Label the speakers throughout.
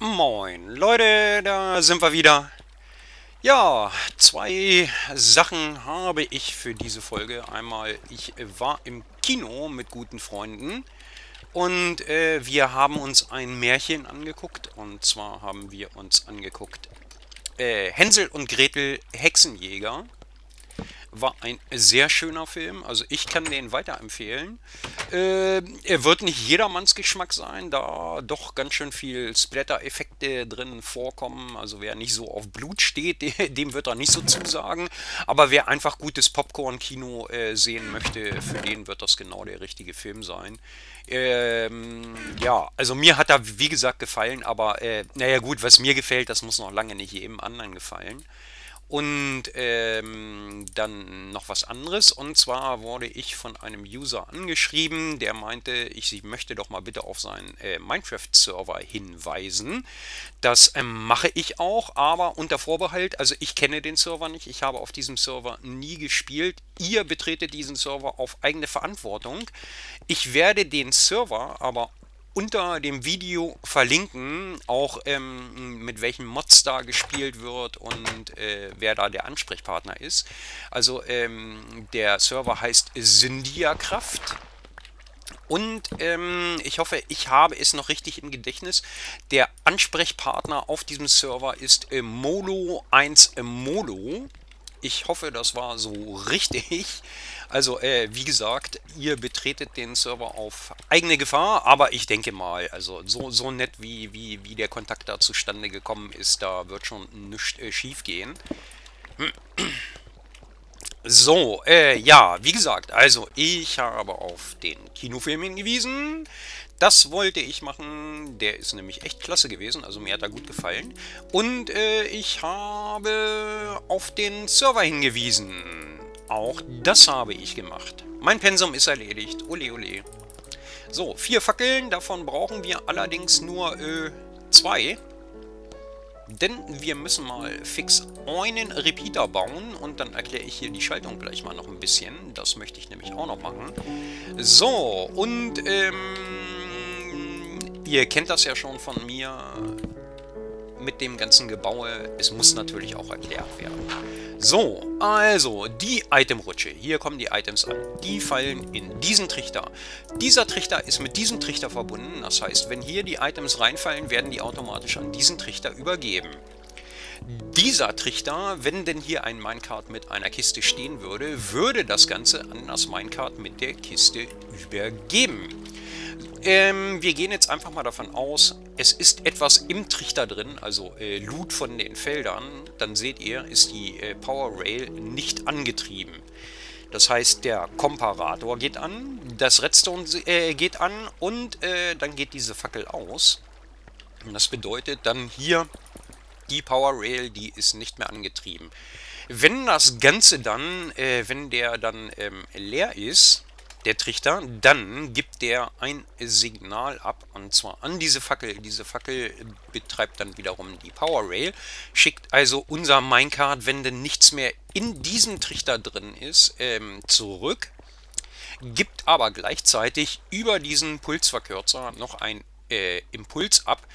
Speaker 1: Moin, Leute, da sind wir wieder. Ja, zwei Sachen habe ich für diese Folge. Einmal, ich war im Kino mit guten Freunden und äh, wir haben uns ein Märchen angeguckt. Und zwar haben wir uns angeguckt äh, Hänsel und Gretel Hexenjäger. War ein sehr schöner Film, also ich kann den weiterempfehlen. Äh, er wird nicht jedermanns Geschmack sein, da doch ganz schön viel Splatter-Effekte drin vorkommen. Also wer nicht so auf Blut steht, dem wird er nicht so zusagen. Aber wer einfach gutes Popcorn-Kino äh, sehen möchte, für den wird das genau der richtige Film sein. Ähm, ja, also mir hat er wie gesagt gefallen, aber äh, naja gut, was mir gefällt, das muss noch lange nicht jedem anderen gefallen. Und ähm, dann noch was anderes. Und zwar wurde ich von einem User angeschrieben, der meinte, ich möchte doch mal bitte auf seinen äh, Minecraft-Server hinweisen. Das ähm, mache ich auch, aber unter Vorbehalt. Also ich kenne den Server nicht. Ich habe auf diesem Server nie gespielt. Ihr betretet diesen Server auf eigene Verantwortung. Ich werde den Server aber unter dem Video verlinken, auch ähm, mit welchen Mods da gespielt wird und äh, wer da der Ansprechpartner ist. Also ähm, der Server heißt Syndiakraft. Und ähm, ich hoffe, ich habe es noch richtig im Gedächtnis. Der Ansprechpartner auf diesem Server ist äh, Molo1Molo. Ich hoffe, das war so richtig. Also, äh, wie gesagt, ihr betretet den Server auf eigene Gefahr, aber ich denke mal, also so, so nett wie, wie, wie der Kontakt da zustande gekommen ist, da wird schon nichts äh, schief gehen. So, äh, ja, wie gesagt, also ich habe auf den Kinofilm hingewiesen. Das wollte ich machen. Der ist nämlich echt klasse gewesen. Also mir hat er gut gefallen. Und äh, ich habe auf den Server hingewiesen. Auch das habe ich gemacht. Mein Pensum ist erledigt. Ole, ole. So, vier Fackeln. Davon brauchen wir allerdings nur äh, zwei. Denn wir müssen mal fix einen Repeater bauen und dann erkläre ich hier die Schaltung gleich mal noch ein bisschen. Das möchte ich nämlich auch noch machen. So, und ähm, Ihr kennt das ja schon von mir mit dem ganzen Gebaue. Es muss natürlich auch erklärt werden. So, also die Itemrutsche. Hier kommen die Items an. Die fallen in diesen Trichter. Dieser Trichter ist mit diesem Trichter verbunden. Das heißt, wenn hier die Items reinfallen, werden die automatisch an diesen Trichter übergeben. Dieser Trichter, wenn denn hier ein Minecart mit einer Kiste stehen würde, würde das Ganze an das Minecart mit der Kiste übergeben. Ähm, wir gehen jetzt einfach mal davon aus, es ist etwas im Trichter drin, also äh, Loot von den Feldern. Dann seht ihr, ist die äh, Power Rail nicht angetrieben. Das heißt, der Komparator geht an, das Redstone äh, geht an und äh, dann geht diese Fackel aus. Und das bedeutet dann hier, die Power Rail, die ist nicht mehr angetrieben. Wenn das Ganze dann, äh, wenn der dann ähm, leer ist, der Trichter, dann gibt der ein Signal ab und zwar an diese Fackel. Diese Fackel betreibt dann wiederum die Power Rail, schickt also unser Minecart, wenn denn nichts mehr in diesem Trichter drin ist, ähm, zurück, gibt aber gleichzeitig über diesen Pulsverkürzer noch ein äh, Impuls ab,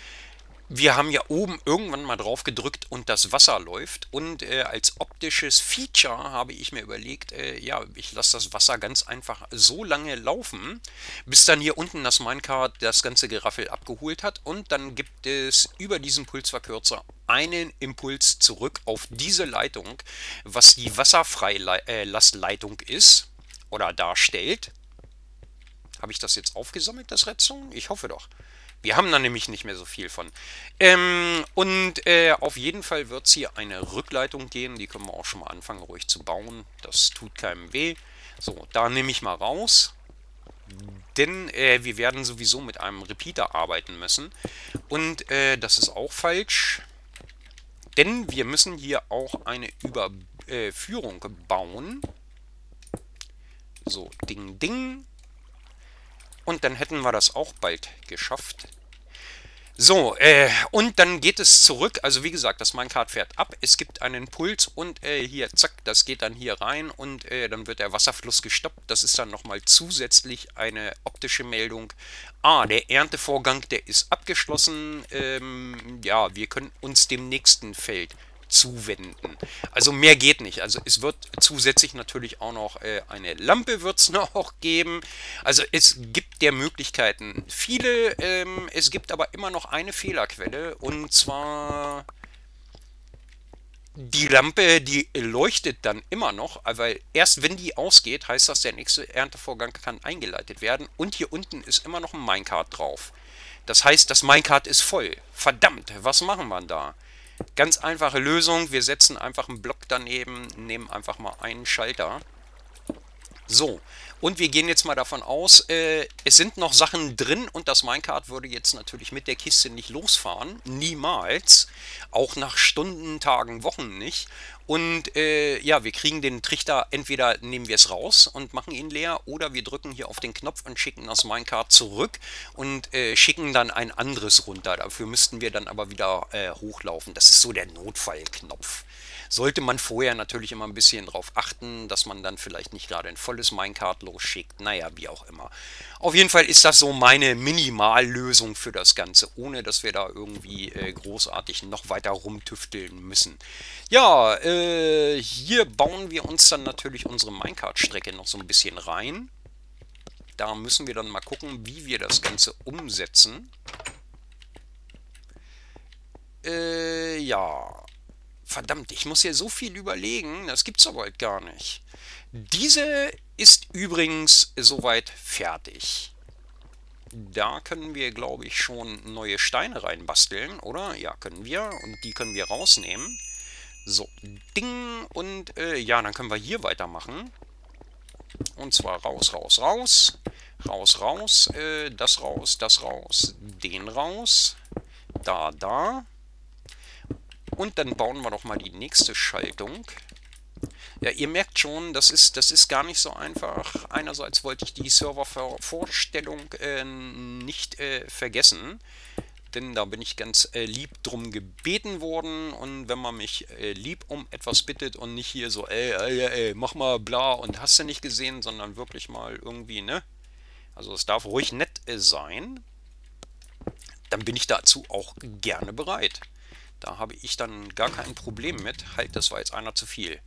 Speaker 1: wir haben ja oben irgendwann mal drauf gedrückt und das Wasser läuft. Und äh, als optisches Feature habe ich mir überlegt, äh, ja, ich lasse das Wasser ganz einfach so lange laufen, bis dann hier unten das Minecart das ganze Geraffel abgeholt hat. Und dann gibt es über diesen Pulsverkürzer einen Impuls zurück auf diese Leitung, was die Wasserfreilastleitung äh, ist oder darstellt. Habe ich das jetzt aufgesammelt, das Redstone? Ich hoffe doch. Wir haben da nämlich nicht mehr so viel von. Ähm, und äh, auf jeden Fall wird es hier eine Rückleitung gehen. Die können wir auch schon mal anfangen, ruhig zu bauen. Das tut keinem weh. So, da nehme ich mal raus. Denn äh, wir werden sowieso mit einem Repeater arbeiten müssen. Und äh, das ist auch falsch. Denn wir müssen hier auch eine Überführung bauen. So, ding, ding. Und dann hätten wir das auch bald geschafft. So, äh, und dann geht es zurück. Also wie gesagt, das Minecart fährt ab. Es gibt einen Puls und äh, hier, zack, das geht dann hier rein und äh, dann wird der Wasserfluss gestoppt. Das ist dann nochmal zusätzlich eine optische Meldung. Ah, der Erntevorgang, der ist abgeschlossen. Ähm, ja, wir können uns dem nächsten Feld zuwenden. Also mehr geht nicht. Also es wird zusätzlich natürlich auch noch äh, eine Lampe wird es noch geben. Also es gibt der Möglichkeiten viele. Ähm, es gibt aber immer noch eine Fehlerquelle und zwar die Lampe, die leuchtet dann immer noch, weil erst wenn die ausgeht, heißt das, der nächste Erntevorgang kann eingeleitet werden. Und hier unten ist immer noch ein Minecart drauf. Das heißt, das Minecart ist voll. Verdammt, was machen wir da? Ganz einfache Lösung. Wir setzen einfach einen Block daneben, nehmen einfach mal einen Schalter. So, und wir gehen jetzt mal davon aus, äh, es sind noch Sachen drin und das Minecart würde jetzt natürlich mit der Kiste nicht losfahren. Niemals. Auch nach Stunden, Tagen, Wochen nicht. Und äh, ja, wir kriegen den Trichter, entweder nehmen wir es raus und machen ihn leer oder wir drücken hier auf den Knopf und schicken das Minecart zurück und äh, schicken dann ein anderes runter. Dafür müssten wir dann aber wieder äh, hochlaufen. Das ist so der Notfallknopf sollte man vorher natürlich immer ein bisschen darauf achten, dass man dann vielleicht nicht gerade ein volles Minecart losschickt. Naja, wie auch immer. Auf jeden Fall ist das so meine Minimallösung für das Ganze, ohne dass wir da irgendwie äh, großartig noch weiter rumtüfteln müssen. Ja, äh, hier bauen wir uns dann natürlich unsere Minecart-Strecke noch so ein bisschen rein. Da müssen wir dann mal gucken, wie wir das Ganze umsetzen. Äh, ja, Verdammt, ich muss hier so viel überlegen, das gibt's aber halt gar nicht. Diese ist übrigens soweit fertig. Da können wir, glaube ich, schon neue Steine reinbasteln, oder? Ja, können wir. Und die können wir rausnehmen. So, Ding. Und äh, ja, dann können wir hier weitermachen. Und zwar raus, raus, raus. Raus, raus. Äh, das raus, das raus. Den raus. Da, da. Und dann bauen wir doch mal die nächste Schaltung. Ja, ihr merkt schon, das ist, das ist gar nicht so einfach. Einerseits wollte ich die Servervorstellung äh, nicht äh, vergessen, denn da bin ich ganz äh, lieb drum gebeten worden. Und wenn man mich äh, lieb um etwas bittet und nicht hier so, ey, ey, ey, mach mal bla und hast du nicht gesehen, sondern wirklich mal irgendwie, ne? Also es darf ruhig nett äh, sein. Dann bin ich dazu auch gerne bereit. Da habe ich dann gar kein Problem mit. Halt, das war jetzt einer zu viel.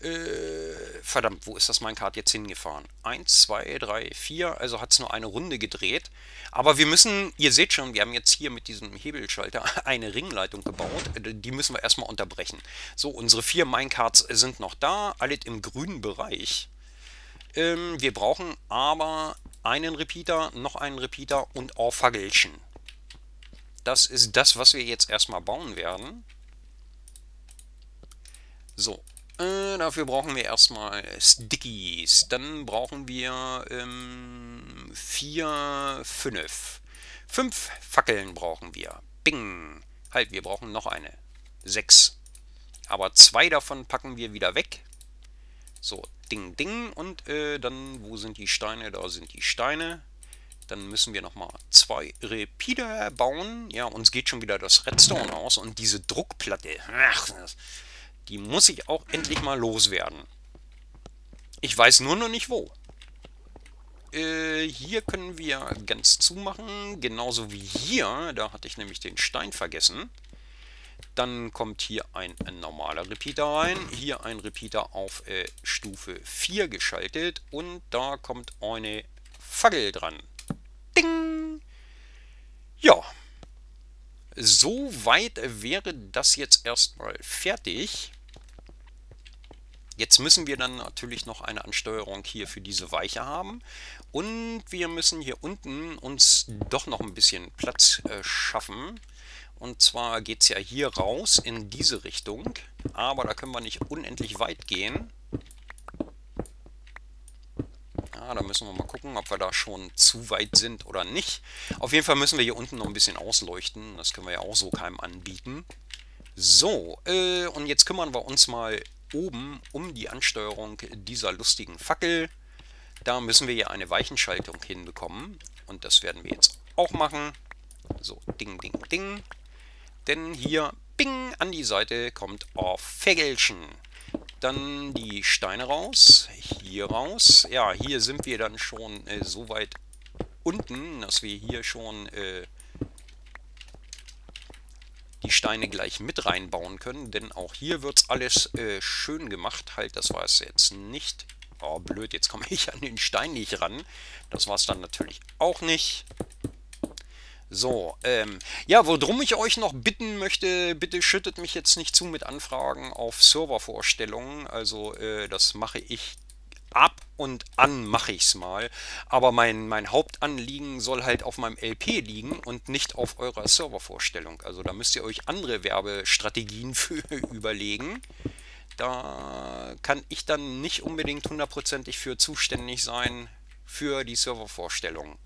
Speaker 1: Äh, verdammt, wo ist das Minecart jetzt hingefahren? 1, 2, 3, 4, also hat es nur eine Runde gedreht. Aber wir müssen, ihr seht schon, wir haben jetzt hier mit diesem Hebelschalter eine Ringleitung gebaut. Die müssen wir erstmal unterbrechen. So, unsere vier Minecarts sind noch da, alle im grünen Bereich. Ähm, wir brauchen aber einen Repeater, noch einen Repeater und auch Faggelchen. Das ist das, was wir jetzt erstmal bauen werden. So, äh, dafür brauchen wir erstmal Stickies. Dann brauchen wir ähm, vier, fünf. Fünf Fackeln brauchen wir. Bing. Halt, wir brauchen noch eine. Sechs. Aber zwei davon packen wir wieder weg. So, ding, ding. Und äh, dann, wo sind die Steine? Da sind die Steine. Dann müssen wir nochmal zwei Repeater bauen. Ja, uns geht schon wieder das Redstone aus. Und diese Druckplatte, ach, die muss ich auch endlich mal loswerden. Ich weiß nur noch nicht wo. Äh, hier können wir ganz zumachen. Genauso wie hier. Da hatte ich nämlich den Stein vergessen. Dann kommt hier ein, ein normaler Repeater rein. Hier ein Repeater auf äh, Stufe 4 geschaltet. Und da kommt eine Fackel dran. Ding! Ja. Soweit wäre das jetzt erstmal fertig. Jetzt müssen wir dann natürlich noch eine Ansteuerung hier für diese Weiche haben. Und wir müssen hier unten uns doch noch ein bisschen Platz äh, schaffen. Und zwar geht es ja hier raus in diese Richtung. Aber da können wir nicht unendlich weit gehen. Ja, da müssen wir mal gucken, ob wir da schon zu weit sind oder nicht. Auf jeden Fall müssen wir hier unten noch ein bisschen ausleuchten. Das können wir ja auch so keinem anbieten. So, äh, und jetzt kümmern wir uns mal oben um die Ansteuerung dieser lustigen Fackel. Da müssen wir hier eine Weichenschaltung hinbekommen. Und das werden wir jetzt auch machen. So, ding, ding, ding. Denn hier, bing, an die Seite kommt auf Fägelchen. Dann die Steine raus, hier raus. Ja, hier sind wir dann schon äh, so weit unten, dass wir hier schon äh, die Steine gleich mit reinbauen können. Denn auch hier wird es alles äh, schön gemacht. Halt, das war es jetzt nicht. Oh, blöd, jetzt komme ich an den Stein nicht ran. Das war es dann natürlich auch nicht. So, ähm, ja, worum ich euch noch bitten möchte, bitte schüttet mich jetzt nicht zu mit Anfragen auf Servervorstellungen. Also, äh, das mache ich ab und an mache ich es mal. Aber mein, mein Hauptanliegen soll halt auf meinem LP liegen und nicht auf eurer Servervorstellung. Also da müsst ihr euch andere Werbestrategien für überlegen. Da kann ich dann nicht unbedingt hundertprozentig für zuständig sein für die Servervorstellung.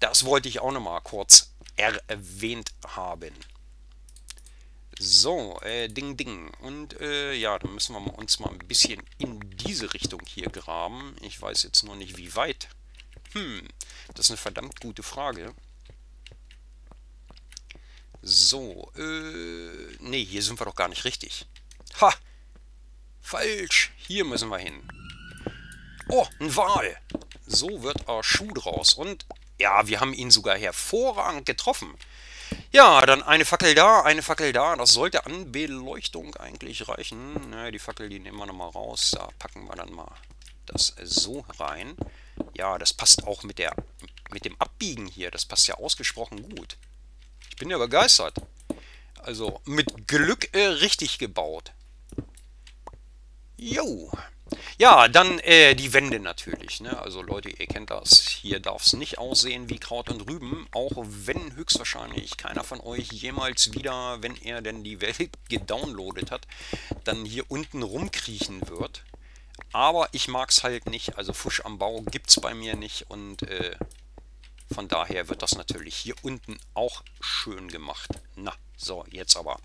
Speaker 1: Das wollte ich auch nochmal kurz erwähnt haben. So, äh, Ding Ding. Und äh, ja, dann müssen wir uns mal ein bisschen in diese Richtung hier graben. Ich weiß jetzt noch nicht, wie weit. Hm, das ist eine verdammt gute Frage. So, äh, nee, hier sind wir doch gar nicht richtig. Ha! Falsch! Hier müssen wir hin. Oh, ein Wal! So wird er Schuh draus. Und ja, wir haben ihn sogar hervorragend getroffen. Ja, dann eine Fackel da, eine Fackel da. Das sollte an Beleuchtung eigentlich reichen. Na, die Fackel, die nehmen wir nochmal raus. Da packen wir dann mal das so rein. Ja, das passt auch mit, der, mit dem Abbiegen hier. Das passt ja ausgesprochen gut. Ich bin ja begeistert. Also mit Glück äh, richtig gebaut. Jo. Ja, dann äh, die Wände natürlich. Ne? Also Leute, ihr kennt das. Hier darf es nicht aussehen wie Kraut und Rüben. Auch wenn höchstwahrscheinlich keiner von euch jemals wieder, wenn er denn die Welt gedownloadet hat, dann hier unten rumkriechen wird. Aber ich mag es halt nicht. Also Fusch am Bau gibt es bei mir nicht. Und äh, von daher wird das natürlich hier unten auch schön gemacht. Na, so, jetzt aber.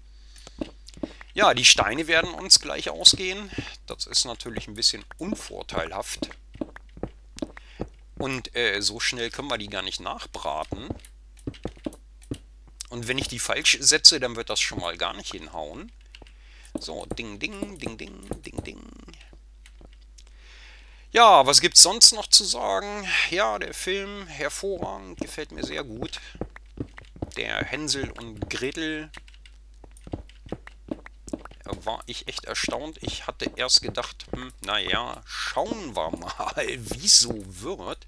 Speaker 1: Ja, die Steine werden uns gleich ausgehen. Das ist natürlich ein bisschen unvorteilhaft. Und äh, so schnell können wir die gar nicht nachbraten. Und wenn ich die falsch setze, dann wird das schon mal gar nicht hinhauen. So, ding, ding, ding, ding, ding, ding. Ja, was gibt es sonst noch zu sagen? Ja, der Film, hervorragend, gefällt mir sehr gut. Der Hänsel und Gretel war ich echt erstaunt. Ich hatte erst gedacht, hm, naja, schauen wir mal, wie es so wird.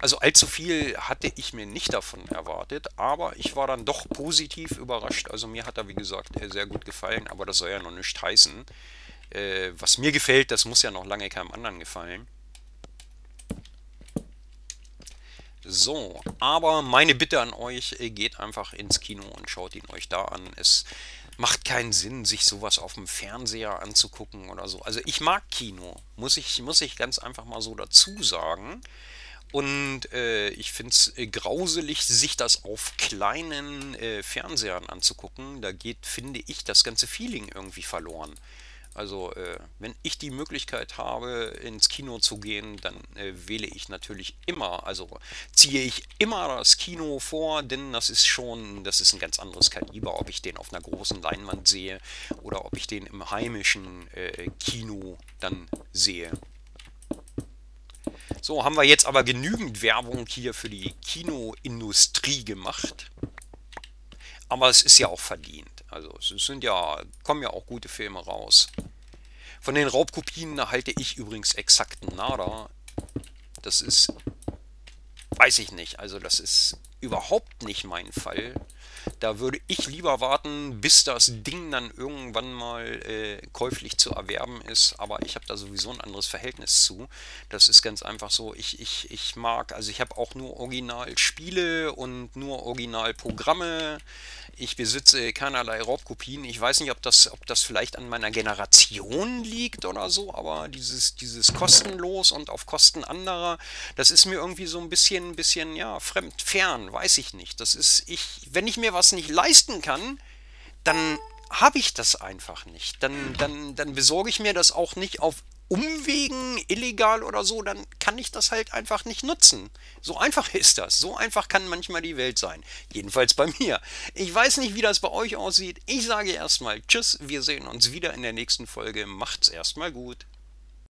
Speaker 1: Also allzu viel hatte ich mir nicht davon erwartet, aber ich war dann doch positiv überrascht. Also mir hat er, wie gesagt, sehr gut gefallen, aber das soll ja noch nicht heißen. Äh, was mir gefällt, das muss ja noch lange keinem anderen gefallen. So, aber meine Bitte an euch, geht einfach ins Kino und schaut ihn euch da an. Es macht keinen Sinn, sich sowas auf dem Fernseher anzugucken oder so. Also ich mag Kino, muss ich, muss ich ganz einfach mal so dazu sagen. Und äh, ich finde es äh, grauselig, sich das auf kleinen äh, Fernsehern anzugucken. Da geht, finde ich, das ganze Feeling irgendwie verloren. Also äh, wenn ich die Möglichkeit habe, ins Kino zu gehen, dann äh, wähle ich natürlich immer, also ziehe ich immer das Kino vor, denn das ist schon, das ist ein ganz anderes Kaliber, ob ich den auf einer großen Leinwand sehe oder ob ich den im heimischen äh, Kino dann sehe. So, haben wir jetzt aber genügend Werbung hier für die Kinoindustrie gemacht. Aber es ist ja auch verdient. Also es sind ja, kommen ja auch gute Filme raus. Von den Raubkopien halte ich übrigens exakt nada. Das ist, weiß ich nicht, also das ist überhaupt nicht mein Fall. Da würde ich lieber warten, bis das Ding dann irgendwann mal äh, käuflich zu erwerben ist. Aber ich habe da sowieso ein anderes Verhältnis zu. Das ist ganz einfach so, ich, ich, ich mag, also ich habe auch nur Originalspiele und nur Originalprogramme. Ich besitze keinerlei Raubkopien. Ich weiß nicht, ob das, ob das vielleicht an meiner Generation liegt oder so, aber dieses, dieses kostenlos und auf Kosten anderer, das ist mir irgendwie so ein bisschen, bisschen, ja, fremd, fern, weiß ich nicht. Das ist, ich, wenn ich mir was nicht leisten kann, dann habe ich das einfach nicht. Dann, dann, dann besorge ich mir das auch nicht auf Umwegen, illegal oder so, dann kann ich das halt einfach nicht nutzen. So einfach ist das. So einfach kann manchmal die Welt sein. Jedenfalls bei mir. Ich weiß nicht, wie das bei euch aussieht. Ich sage erstmal Tschüss, wir sehen uns wieder in der nächsten Folge. Macht's erstmal gut.